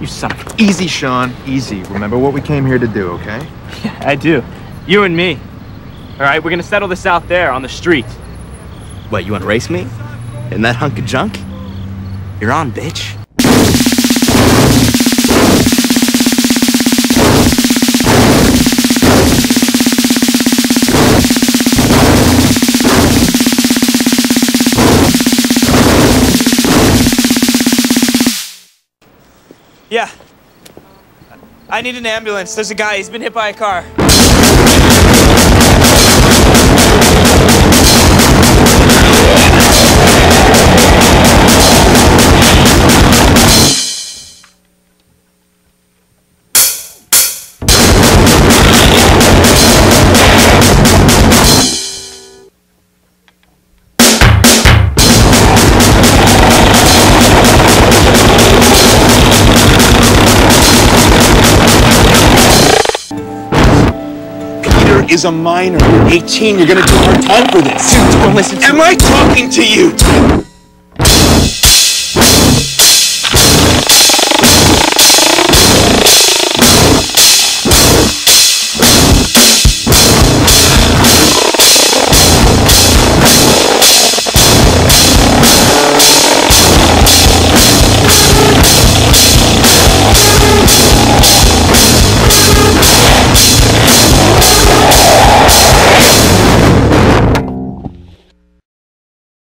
You son of Easy, Sean. Easy. Remember what we came here to do, okay? Yeah, I do. You and me. All right, we're gonna settle this out there on the street. What, you wanna race me? In that hunk of junk? You're on, bitch. Yeah. I need an ambulance. There's a guy. He's been hit by a car. Is a minor. You're 18. You're gonna do hard time for this. Don't listen to Am I talking to you?